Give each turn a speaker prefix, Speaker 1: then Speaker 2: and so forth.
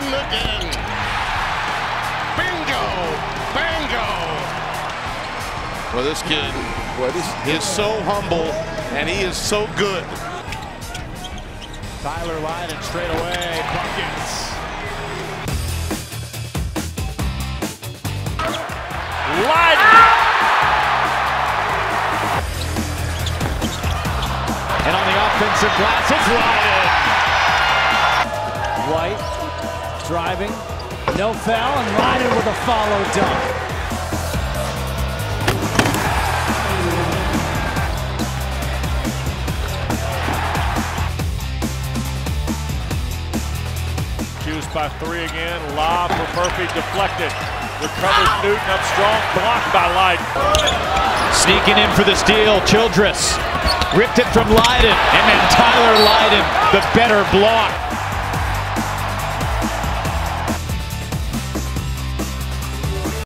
Speaker 1: Lydon again. Bingo! Bango! Well, this kid
Speaker 2: Boy, this
Speaker 1: is so humble and he is so good.
Speaker 3: Tyler Lydon straight away. Buckets. Lydon. And on the offensive glass, it's Lydon.
Speaker 4: Driving, no foul, and Lydon with a follow dunk.
Speaker 3: Cuse by three again. Lob for Murphy deflected. Recovers Newton up strong. Blocked by Lydon.
Speaker 5: Sneaking in for the steal, Childress ripped it from Lydon, and then Tyler Lydon, the better block.